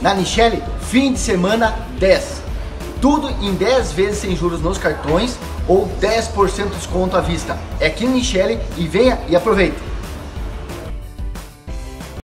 Na Nichelle, fim de semana 10. Tudo em 10 vezes sem juros nos cartões ou 10% de desconto à vista. É aqui no Nichelle e venha e aproveite.